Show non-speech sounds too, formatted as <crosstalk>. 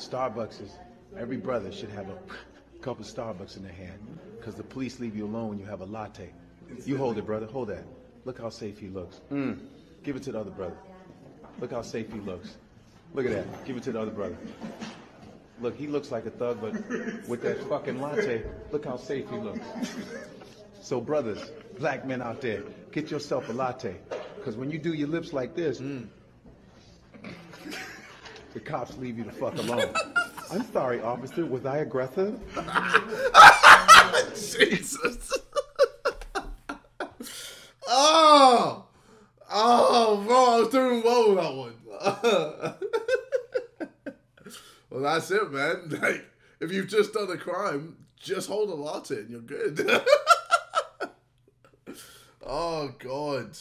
Starbucks is every brother should have a <laughs> cup of Starbucks in their hand because the police leave you alone when you have a latte. You hold it, brother. Hold that. Look how safe he looks. Mm. Give it to the other brother. Look how safe he looks. Look at that. Give it to the other brother. Look, he looks like a thug, but with that fucking latte, look how safe he looks. So, brothers, black men out there, get yourself a latte. Because when you do your lips like this, mm. The cops leave you the fuck alone. <laughs> I'm sorry, officer. Was I aggressive? <laughs> Jesus. <laughs> oh, oh, bro, I was doing well with that one. well, that's it, man. Like, if you've just done a crime, just hold a latte and you're good. oh God.